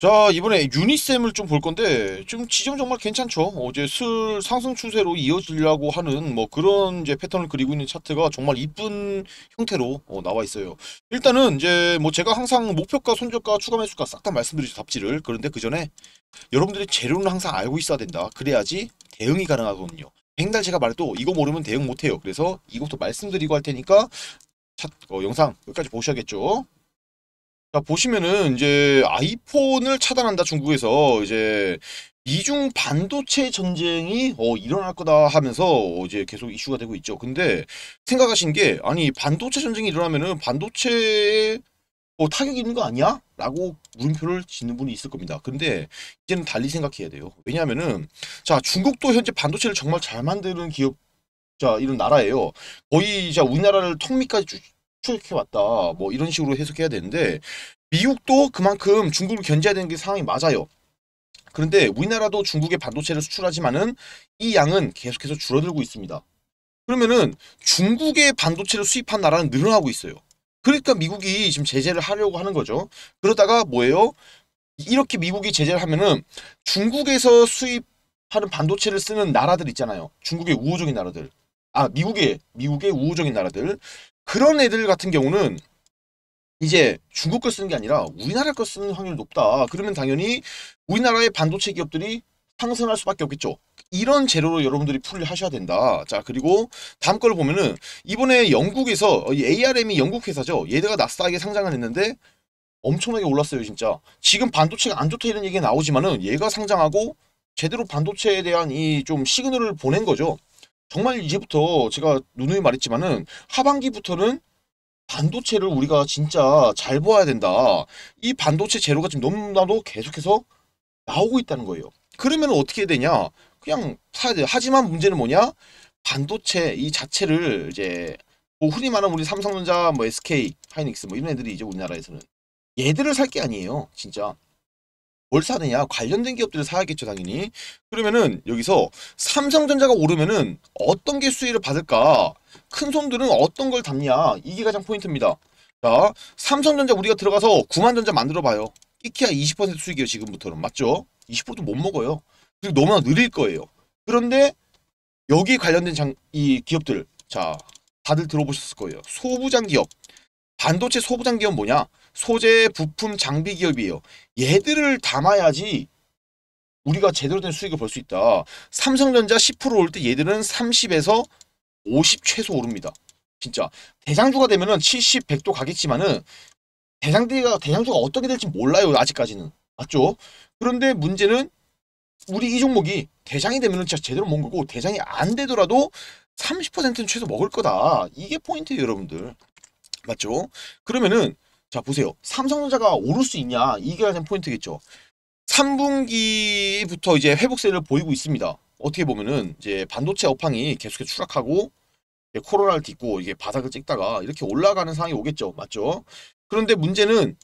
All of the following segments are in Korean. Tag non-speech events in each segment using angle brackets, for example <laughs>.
자, 이번에 유니셈을 좀 볼 건데, 지금 지점 정말 괜찮죠? 어제 슬 상승 추세로 이어지려고 하는 뭐 그런 이제 패턴을 그리고 있는 차트가 정말 이쁜 형태로 어, 나와 있어요. 일단은 이제 뭐 제가 항상 목표가, 손절가, 추가 매수가 싹 다 말씀드리죠, 답지를. 그런데 그 전에 여러분들이 재료는 항상 알고 있어야 된다. 그래야지 대응이 가능하거든요. 백날 제가 말해도 이거 모르면 대응 못해요. 그래서 이것도 말씀드리고 할 테니까 차, 어, 영상 여기까지 보셔야겠죠? 자, 보시면은 이제 아이폰을 차단한다 중국에서 이제 미중 반도체 전쟁이 어, 일어날 거다 하면서 어, 이제 계속 이슈가 되고 있죠. 근데 생각하신 게 아니 반도체 전쟁이 일어나면은 반도체에 뭐 타격이 있는 거 아니야? 라고 물음표를 짓는 분이 있을 겁니다. 근데 이제는 달리 생각해야 돼요. 왜냐하면은 자 중국도 현재 반도체를 정말 잘 만드는 기업 자 이런 나라예요. 거의 자 우리나라를 턱밑까지 추격해 왔다. 뭐 이런 식으로 해석해야 되는데 미국도 그만큼 중국을 견제해야 되는 게 상황이 맞아요. 그런데 우리나라도 중국에 반도체를 수출하지만은 이 양은 계속해서 줄어들고 있습니다. 그러면은 중국의 반도체를 수입한 나라는 늘어나고 있어요. 그러니까 미국이 지금 제재를 하려고 하는 거죠. 그러다가 뭐예요? 이렇게 미국이 제재를 하면은 중국에서 수입하는 반도체를 쓰는 나라들 있잖아요. 중국의 우호적인 나라들. 아, 미국의 미국의 우호적인 나라들. 그런 애들 같은 경우는 이제 중국 걸 쓰는 게 아니라 우리나라 걸 쓰는 확률이 높다. 그러면 당연히 우리나라의 반도체 기업들이 상승할 수밖에 없겠죠. 이런 재료로 여러분들이 풀을 하셔야 된다. 자, 그리고 다음 걸 보면은 이번에 영국에서 이 ARM이 영국 회사죠. 얘네가 나스닥에 상장을 했는데 엄청나게 올랐어요, 진짜. 지금 반도체가 안 좋다 이런 얘기가 나오지만은 얘가 상장하고 제대로 반도체에 대한 이 좀 시그널을 보낸 거죠. 정말 이제부터 제가 누누이 말했지만은 하반기부터는 반도체를 우리가 진짜 잘 보아야 된다. 이 반도체 재료가 지금 너무나도 계속해서 나오고 있다는 거예요. 그러면 어떻게 되냐? 그냥 사야 돼요. 하지만 문제는 뭐냐? 반도체 이 자체를 이제 뭐 흔히 말하는 우리 삼성전자, 뭐 SK, 하이닉스 뭐 이런 애들이 이제 우리나라에서는 얘들을 살 게 아니에요. 진짜. 뭘 사느냐? 관련된 기업들을 사야겠죠, 당연히. 그러면은 여기서 삼성전자가 오르면은 어떤 게 수혜를 받을까? 큰 손들은 어떤 걸 담냐? 이게 가장 포인트입니다. 자, 삼성전자 우리가 들어가서 9만 전자 만들어 봐요. 이케아 20% 수익이에요, 지금부터는. 맞죠? 20%도 못 먹어요. 그리고 너무나 느릴 거예요. 그런데 여기 관련된 장, 이 기업들, 자, 다들 들어보셨을 거예요. 소부장 기업. 반도체 소부장 기업 뭐냐? 소재, 부품, 장비 기업이에요. 얘들을 담아야지 우리가 제대로 된 수익을 벌 수 있다. 삼성전자 10%올 때 얘들은 30에서 50 최소 오릅니다. 진짜 대장주가 되면은 70, 100도 가겠지만은 대장대가 대장주가 어떻게 될지 몰라요. 아직까지는 맞죠? 그런데 문제는 우리 이 종목이 대장이 되면은 진짜 제대로 먹은 거고 대장이 안 되더라도 30%는 최소 먹을 거다. 이게 포인트예요, 여러분들. 맞죠? 그러면은 자 보세요. 삼성전자가 오를 수 있냐? 이게 가장 포인트겠죠. 3분기부터 이제 회복세를 보이고 있습니다. 어떻게 보면은 이제 반도체 업황이 계속해서 추락하고 코로나를 딛고 이게 바닥을 찍다가 이렇게 올라가는 상황이 오겠죠. 맞죠? 그런데 문제는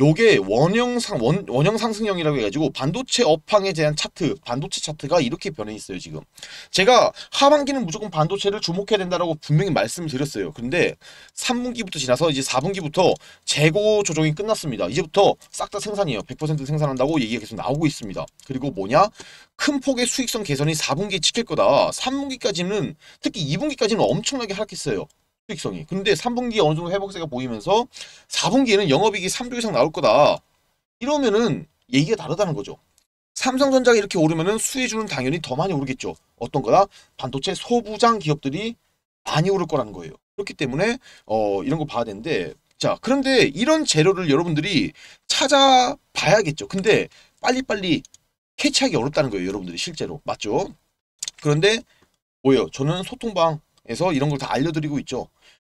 요게 원형상 원, 원형 상승형이라고 해가지고 반도체 업황에 대한 차트, 반도체 차트가 이렇게 변해 있어요 지금. 제가 하반기는 무조건 반도체를 주목해야 된다라고 분명히 말씀을 드렸어요. 근데 3분기부터 지나서 이제 4분기부터 재고 조정이 끝났습니다. 이제부터 싹 다 생산이에요. 100% 생산한다고 얘기가 계속 나오고 있습니다. 그리고 뭐냐? 큰 폭의 수익성 개선이 4분기에 찍힐 거다. 3분기까지는 특히 2분기까지는 엄청나게 하락했어요. 수익성이. 근데 3분기에 어느 정도 회복세가 보이면서 4분기에는 영업이익이 3조 이상 나올 거다. 이러면은 얘기가 다르다는 거죠. 삼성전자가 이렇게 오르면은 수혜주는 당연히 더 많이 오르겠죠. 어떤 거다? 반도체 소부장 기업들이 많이 오를 거라는 거예요. 그렇기 때문에 어 이런 거 봐야 되는데 자 그런데 이런 재료를 여러분들이 찾아봐야겠죠. 근데 빨리빨리 캐치하기 어렵다는 거예요. 여러분들이 실제로 맞죠? 그런데 뭐예요? 저는 소통방에서 이런 걸 다 알려드리고 있죠.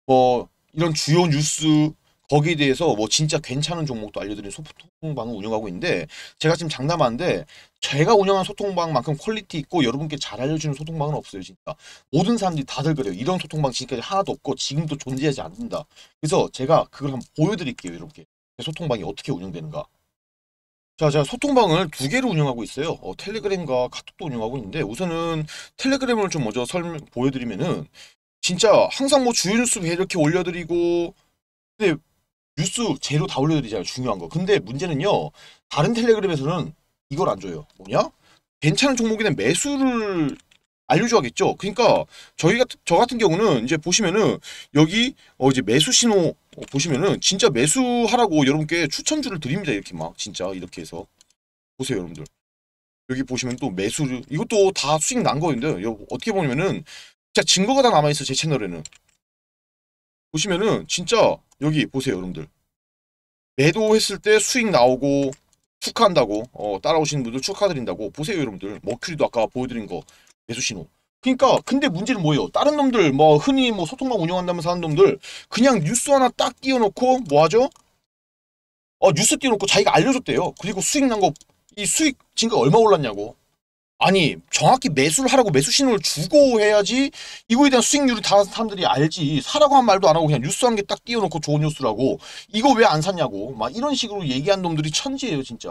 뭐 이런 주요 뉴스 거기에 대해서 뭐 진짜 괜찮은 종목도 알려드리는 소통방을 운영하고 있는데 제가 지금 장담하는데 제가 운영한 소통방만큼 quality 있고 여러분께 잘 알려주는 소통방은 없어요 진짜. 모든 사람들이 다들 그래요. 이런 소통방 지금까지 하나도 없고 지금도 존재하지 않는다. 그래서 제가 그걸 한번 보여드릴게요 이렇게 소통방이 어떻게 운영되는가. 자, 제가 소통방을 두 개를 운영하고 있어요. 어, 텔레그램과 카톡도 운영하고 있는데 우선은 텔레그램을 좀 먼저 설명 보여드리면은 진짜 항상 뭐 뉴스 왜 이렇게 올려드리고 근데 뉴스 재료 다 올려드리잖아요. 중요한 거. 근데 문제는요. 다른 텔레그램에서는 이걸 안 줘요. 뭐냐? 괜찮은 종목에는 매수를 알려줘야겠죠. 그러니까 저희 같은 저 같은 경우는 이제 보시면은 여기 어 이제 매수 신호 어, 보시면은 진짜 매수하라고 여러분께 추천주를 드립니다. 이렇게 막 진짜 이렇게 해서 보세요, 여러분들. 여기 보시면 또 매수를 이것도 다 수익 난 거인데 요 어떻게 보면은 진짜 증거가 다 남아 있어 제 채널에는. 보시면은 진짜 여기 보세요, 여러분들. 매도했을 때 수익 나오고 축하한다고 어, 따라오시는 분들 축하드린다고 보세요 여러분들. 머큐리도 아까 보여드린 거 매수 신호. 그러니까 근데 문제는 뭐예요? 다른 놈들 뭐 흔히 뭐 소통방 운영한다면서 하는 놈들 그냥 뉴스 하나 딱 띄워놓고 뭐 하죠? 어 뉴스 띄워놓고 자기가 알려줬대요. 그리고 수익 난 거 이 수익 증가 얼마 올랐냐고 아니 정확히 매수를 하라고 매수 신호를 주고 해야지 이거에 대한 수익률을 다 사람들이 알지. 사라고 한 말도 안 하고 그냥 뉴스 한 개 딱 띄워놓고 좋은 뉴스라고. 이거 왜 안 샀냐고. 막 이런 식으로 얘기한 놈들이 천지예요 진짜.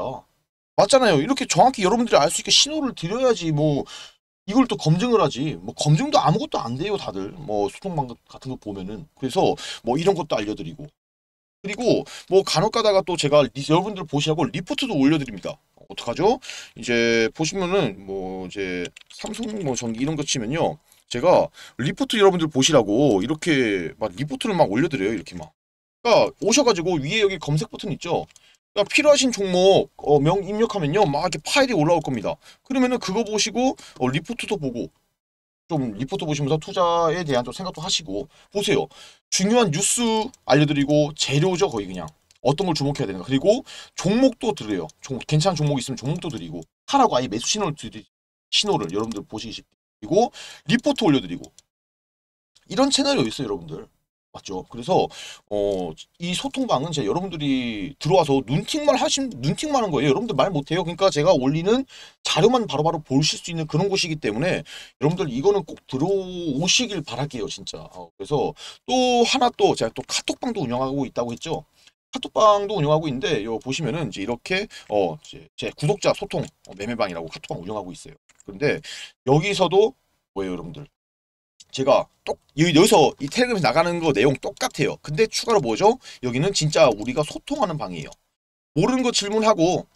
맞잖아요. 이렇게 정확히 여러분들이 알 수 있게 신호를 드려야지 뭐 이걸 또 검증을 하지. 뭐 검증도 아무것도 안 돼요 다들. 뭐 소통방 같은 거 보면은. 그래서 뭐 이런 것도 알려드리고. 그리고 뭐 간혹 가다가 또 제가 리- 여러분들 보시라고 리포트도 올려드립니다. 어떡하죠? 이제 보시면은 뭐 이제 삼성 뭐 전기 이런 거 치면요. 제가 리포트 여러분들 보시라고 이렇게 막 리포트를 막 올려드려요. 이렇게 막. 그러니까 오셔가지고 위에 여기 검색 버튼 있죠. 그러니까 필요하신 종목 어, 명 입력하면요. 막 이렇게 파일이 올라올 겁니다. 그러면은 그거 보시고 어, 리포트도 보고 좀 리포트 보시면서 투자에 대한 좀 생각도 하시고 보세요. 중요한 뉴스 알려드리고 재료죠 거의 그냥 어떤 걸 주목해야 되는가. 그리고 종목도 드려요. 종목 괜찮은 종목 있으면 종목도 드리고 하라고 아예 매수 신호를 드리 신호를 여러분들 보시기 쉽게. 그리고 리포트 올려드리고. 이런 채널이 있어요 여러분들? 맞죠? 그래서 어 이 소통방은 제가 여러분들이 들어와서 눈팅만 하신 눈팅만 하는 거예요. 여러분들 말 못해요. 그러니까 제가 올리는 자료만 바로바로 보실 수 있는 그런 곳이기 때문에 여러분들 이거는 꼭 들어오시길 바랄게요 진짜. 어, 그래서 또 하나 또 제가 또 카톡방도 운영하고 있다고 했죠. 카톡방도 운영하고 있는데 요 보시면은 이제 이렇게 어 제 구독자 소통 어, 매매방이라고 카톡방 운영하고 있어요. 그런데 여기서도 뭐예요, 여러분들? 제가 똑 여- 여기서 이 텔레그램에서 나가는 거 내용 똑같아요. 근데 추가로 뭐죠? 여기는 진짜 우리가 소통하는 방이에요. 모르는 거 질문하고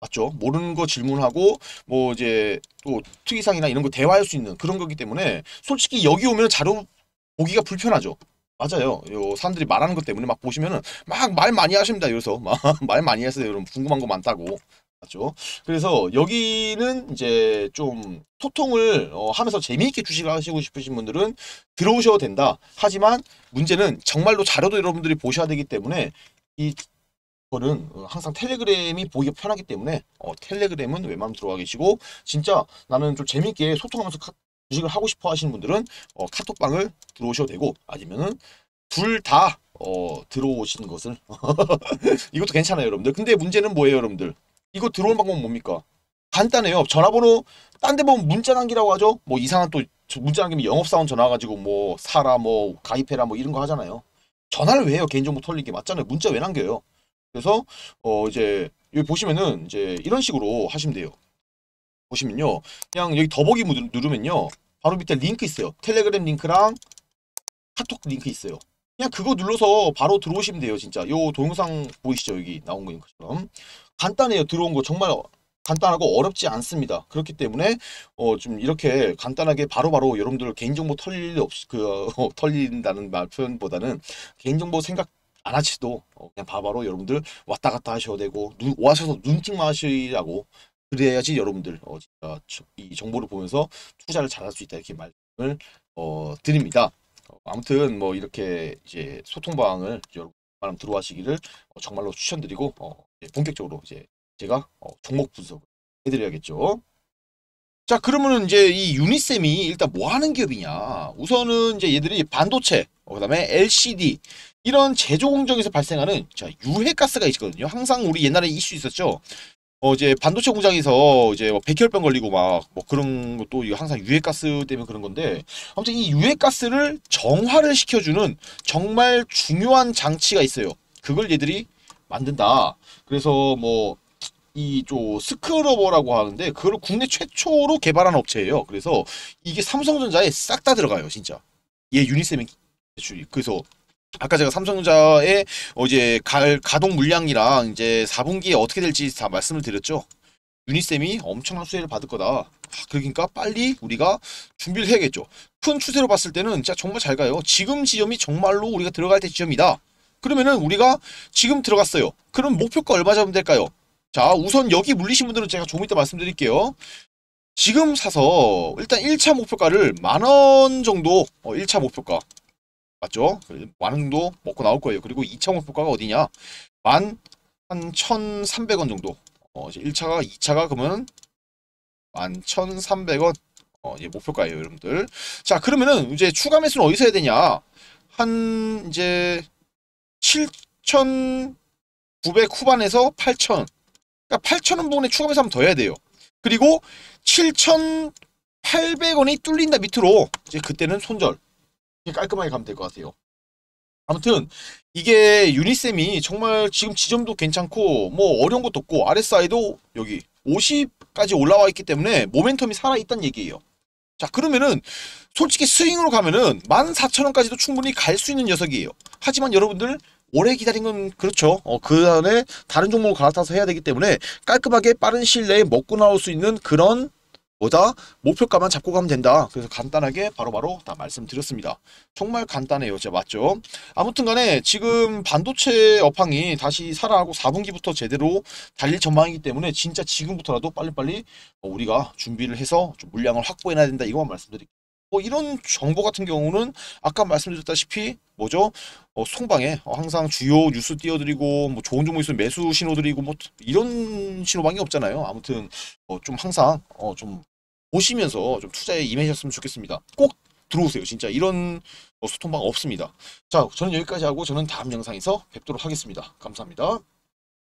맞죠? 모르는 거 질문하고 뭐 이제 또 특이사항이나 이런 거 대화할 수 있는 그런 거기 때문에 솔직히 여기 오면 자료 보기가 불편하죠. 맞아요. 요 사람들이 말하는 것 때문에 막 보시면은 막 말 많이 하십니다. 그래서 막 <laughs> 말 많이 하세요. 여러분 궁금한 거 많다고. 맞죠? 그래서 여기는 이제 좀 소통을 어, 하면서 재미있게 주식을 하시고 싶으신 분들은 들어오셔도 된다. 하지만 문제는 정말로 자료도 여러분들이 보셔야 되기 때문에 이 거는 어, 항상 텔레그램이 보기가 편하기 때문에 어, 텔레그램은 웬만하면 들어가 계시고 진짜 나는 좀 재미있게 소통하면서 카- 주식을 하고 싶어 하시는 분들은 어, 카톡방을 들어오셔도 되고 아니면은 둘다 어, 들어오시는 것을. <laughs> 이것도 괜찮아요 여러분들. 근데 문제는 뭐예요 여러분들? 이거 들어오는 방법은 뭡니까? 간단해요. 전화번호 딴 데 보면 문자 남기라고 하죠? 뭐 이상한 또 저- 문자 남기면 영업사원 전화 가지고 뭐 사라 뭐 가입해라 뭐 이런 거 하잖아요. 전화를 왜 해요? 개인정보 털리게. 맞잖아요. 문자 왜 남겨요? 그래서 어 이제 여기 보시면은 이제 이런 식으로 하시면 돼요 보시면요 그냥 여기 더보기 누르- 누르면요 바로 밑에 링크 있어요. 텔레그램 링크랑 카톡 링크 있어요. 그냥 그거 눌러서 바로 들어오시면 돼요. 진짜 요 동영상 보이시죠? 여기 나온 것처럼 간단해요. 들어온 거 정말 간단하고 어렵지 않습니다. 그렇기 때문에 어 좀 이렇게 간단하게 바로바로 여러분들 개인정보 털릴 일 없이 그 어, <laughs> 털린다는 말 표현보다는 개인정보 생각 안 하시도 어, 그냥 바로바로 여러분들 왔다 갔다 하셔도 되고 눈, 와셔서 눈팅만 하시라고 그래야지 여러분들 어, 이 정보를 보면서 투자를 잘할 수 있다 이렇게 말씀을 어, 드립니다. 어, 아무튼 뭐 이렇게 이제 소통 방을 여러분 많은 들어와시기를 어, 정말로 추천드리고 어, 이제 본격적으로 이제 제가 어, 종목 분석을 해드려야겠죠. 자 그러면은 이제 이 유니셈이 일단 뭐 하는 기업이냐 우선은 이제 얘들이 반도체 어, 그다음에 LCD 이런 제조 공정에서 발생하는 자 유해가스가 있거든요 항상 우리 옛날에 이슈 있었죠 어 이제 반도체 공장에서 이제 뭐 백혈병 걸리고 막 뭐 그런 것도 항상 유해가스 때문에 그런 건데 아무튼 이 유해가스를 정화를 시켜주는 정말 중요한 장치가 있어요 그걸 얘들이 만든다 그래서 뭐 이좀 스크러버라고 하는데 그걸 국내 최초로 개발한 업체예요. 그래서 이게 삼성전자에 싹 다 들어가요, 진짜. 얘 유니셈이. 그래서 아까 제가 삼성전자의 어, 이제 가, 가동 물량이랑 이제 4분기에 어떻게 될지 다 말씀을 드렸죠. 유니쌤이 엄청난 수혜를 받을 거다. 아, 그러니까 빨리 우리가 준비를 해야겠죠. 큰 추세로 봤을 때는 진짜 정말 잘 가요. 지금 지점이 정말로 우리가 들어갈 때 지점이다. 그러면은 우리가 지금 들어갔어요. 그럼 목표가 얼마 잡으면 될까요? 자, 우선 여기 물리신 분들은 제가 조금 이따 말씀드릴게요. 지금 사서 일단 1차 목표가를 만 원 정도, 어, 1차 목표가. 맞죠? 만원 정도 먹고 나올 거예요. 그리고 2차 목표가가 어디냐? 만 한 1,300원 정도. 어, 이제 1차가 2차가 그러면 11,300원 어, 이제 목표가예요, 여러분들. 자, 그러면은 이제 추가 매수는 어디서 해야 되냐? 한 이제 7,900 후반에서 8,000. 그러니까 8,000원 부분에 추가 매수 한번 더 해야 돼요. 그리고 7,800원이 뚫린다 밑으로 이제 그때는 손절. 깔끔하게 가면 될 것 같아요. 아무튼 이게 유니쌤이 정말 지금 지점도 괜찮고 뭐 어려운 것도 없고 RSI도 여기 50까지 올라와 있기 때문에 모멘텀이 살아있다는 얘기예요. 자 그러면은 솔직히 스윙으로 가면은 14,000원까지도 충분히 갈 수 있는 녀석이에요. 하지만 여러분들 오래 기다린 건 그렇죠. 어, 그 안에 다른 종목을 갈아타서 해야 되기 때문에 깔끔하게 빠른 시일 내에 먹고 나올 수 있는 그런 뭐다 목표가만 잡고 가면 된다. 그래서 간단하게 바로바로 다 말씀드렸습니다. 정말 간단해요. 진짜 맞죠? 아무튼 간에 지금 반도체 업황이 다시 살아나고 4분기부터 제대로 달릴 전망이기 때문에 진짜 지금부터라도 빨리빨리 어, 우리가 준비를 해서 좀 물량을 확보해놔야 된다. 이것만 말씀드릴게요. 뭐 이런 정보 같은 경우는 아까 말씀드렸다시피 뭐죠? 어, 송방에 어, 항상 주요 뉴스 띄워드리고 뭐 좋은 종목 있으면 매수 신호 드리고 뭐 이런 신호방이 없잖아요. 아무튼 어, 좀 항상 어, 좀 보시면서 좀 투자에 임하셨으면 좋겠습니다. 꼭 들어오세요. 진짜 이런 어, 소통방 없습니다. 자, 저는 여기까지 하고 저는 다음 영상에서 뵙도록 하겠습니다. 감사합니다.